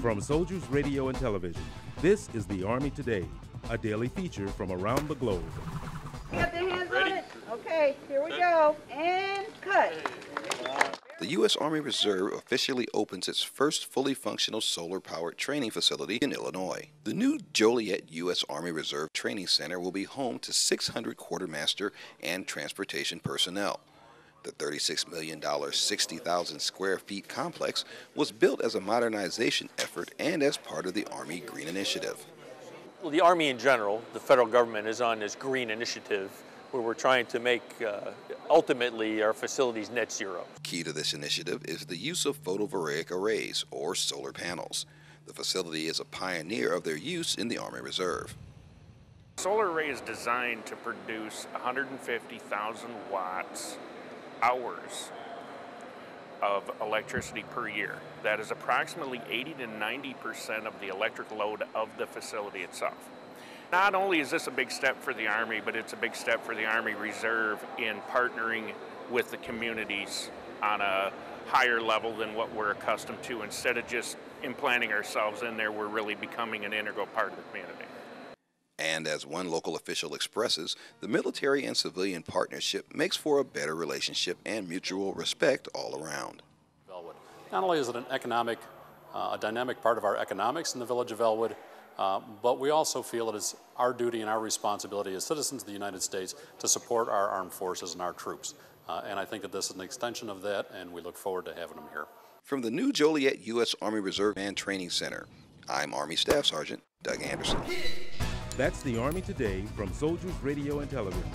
From Soldiers Radio and Television, this is the Army Today, a daily feature from around the globe. Got their hands on it? Okay, here we go. And cut. The U.S. Army Reserve officially opens its first fully functional solar powered training facility in Illinois. The new Joliet U.S. Army Reserve Training Center will be home to 600 quartermaster and transportation personnel. The $36 million, 60,000 square feet complex was built as a modernization effort and as part of the Army Green Initiative. Well, the Army in general, the federal government is on this green initiative where we're trying to make uh, ultimately our facilities net zero. Key to this initiative is the use of photovoltaic arrays or solar panels. The facility is a pioneer of their use in the Army Reserve. Solar array is designed to produce 150,000 watts hours of electricity per year. That is approximately 80 to 90 percent of the electric load of the facility itself. Not only is this a big step for the Army, but it's a big step for the Army Reserve in partnering with the communities on a higher level than what we're accustomed to. Instead of just implanting ourselves in there, we're really becoming an integral part of the community. And as one local official expresses, the military and civilian partnership makes for a better relationship and mutual respect all around. Elwood. Not only is it an economic, uh, a dynamic part of our economics in the village of Elwood, uh, but we also feel it is our duty and our responsibility as citizens of the United States to support our armed forces and our troops. Uh, and I think that this is an extension of that, and we look forward to having them here. From the new Joliet U.S. Army Reserve and Training Center, I'm Army Staff Sergeant Doug Anderson. That's the Army Today from Soldiers Radio and Television.